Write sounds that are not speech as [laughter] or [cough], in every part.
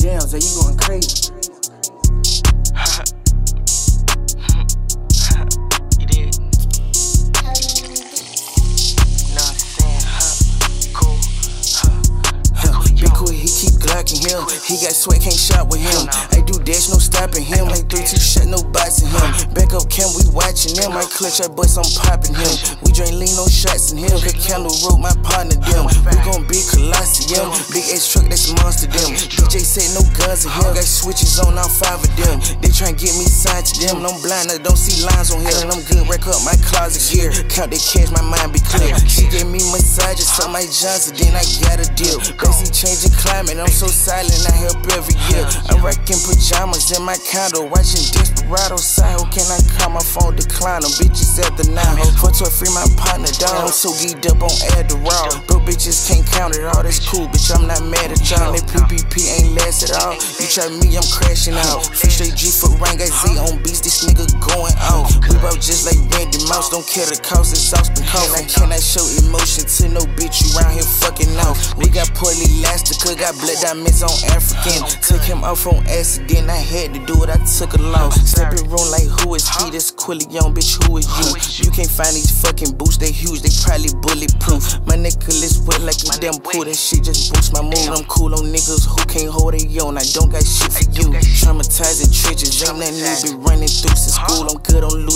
Damn, Zay, you going crazy. [laughs] you did. Know I'm saying. Cool, huh? Be cool, he keep glocking him. He got sweat, can't shot with him. I do dash, no stopping him. Like three T shut, no boxing him. Back up, Cam, we watching him. I clutch, I bust, I'm popping him. We drink lean, no shots in him. Cause Candle wrote my partner them. We gon' be Colosseum. Big ass truck, that's monster them. DJ said no guns in him. Got switches on all five of them. They try get me signed to them. I'm blind, I don't see lines on here. And I'm good, up my closet gear. Count the cash, my mind be clear. She gave me massages, on my Johnson, then I got a deal. Crazy changing climate, I'm so silent, I help every year. I'm rocking pajamas in my condo, watching Desperado side. How can I call my phone decline? Them bitches at the nine. For to free my partner down. I'm so geeked up on Adderall. Bro, bitches can't count it all. That's cool, bitch. I'm not mad at y'all. That PPP ain't last at all. You try me, I'm crashing out. Straight G for rank, I Z on beats. This nigga going out. Bout just like Randy Moss. Don't care the cost, it's all been cold. I cannot show emotion to no bitch. You round here fucking out. We got poorly cause got blood diamonds on African. Took him out from accident. I had to do it, I took a loss. Step in room like who is he? This Quillion, bitch, who is you? You can't find these fucking boots, they huge, they probably bulletproof. My necklace wet like a damn pool, that shit just boosts my mood. I'm cool on niggas who can't hold it on. I don't got shit for you. Traumatizing trenches, ain't nothing new be running through since school. I'm good on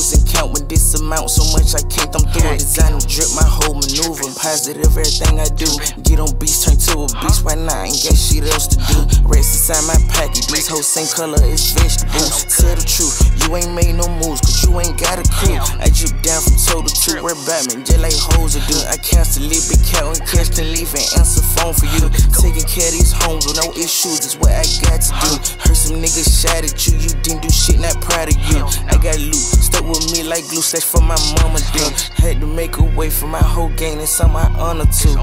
amount, so much I can't thumb through it. Design drip my whole maneuver. Positive everything I do. Get on beats, turn to a beast. Why not? Ain't got shit else to do. Rest inside my package. These hoes same color as vegetables. Tell the truth, you ain't made no moves, cause you ain't got a clue. I drip down from toe to two. We're Batman, just like hoes are do. I cancel it, big cow and catch the leaf and answer phone for you. Taking care of these homes with no issues is what I got to do. Heard some niggas shot at you, you didn't do shit, not proud of you. I got loot, stuck with me like glue, slash for my mama, damn. Had to make a way for my whole gang, it's on my honor too.